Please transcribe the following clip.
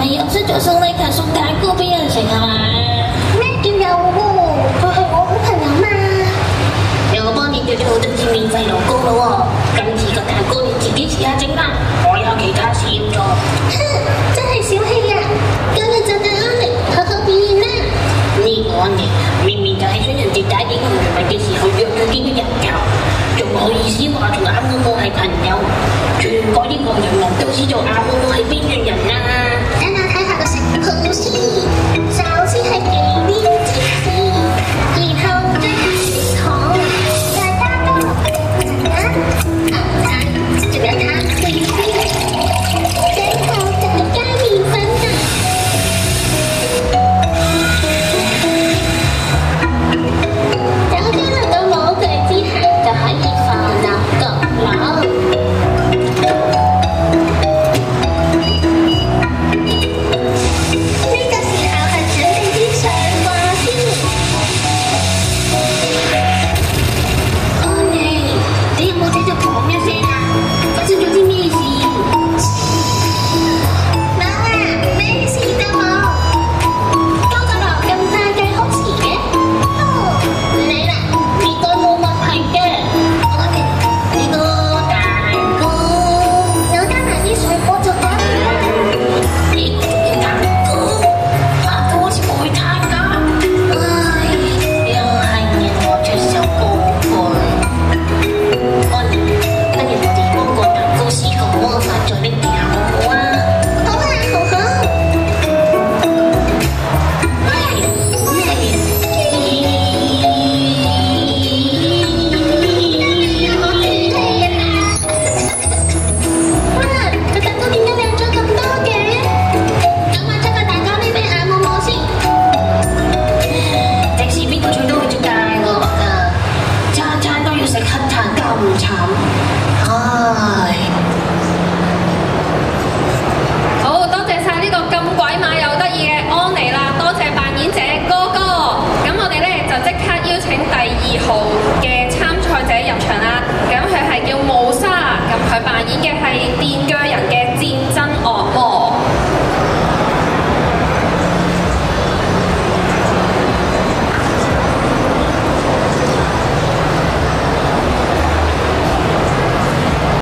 你有事就送你卡送松蛋糕俾人食好嘛？咩叫有我佢系我好朋友嘛。要帮你咗好多次免费劳工咯今次个蛋糕你自己试下整啦，我有其他事要做。哼，真系小气啊！今日就得阿明好好表现啦。你讲嘅，明明就系想人哋打电话唔运嘅时候约咗啲嘅人头，仲好意思话同阿公公系朋友，全国呢个人物，到时做阿公公系边样人啊？